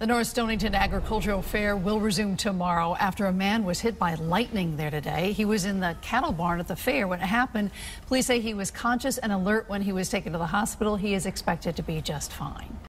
The North Stonington Agricultural Fair will resume tomorrow after a man was hit by lightning there today. He was in the cattle barn at the fair when it happened. Police say he was conscious and alert when he was taken to the hospital. He is expected to be just fine.